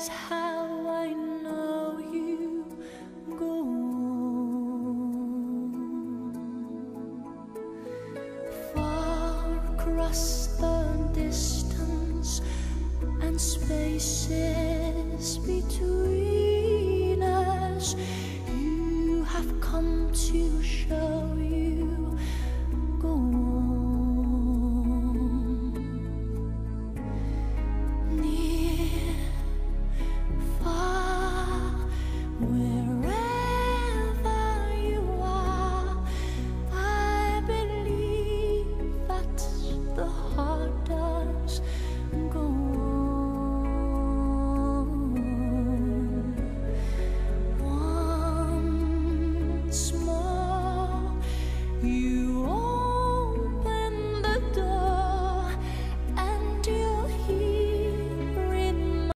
is how I know you go far across the distance and spaces between us. You have come to you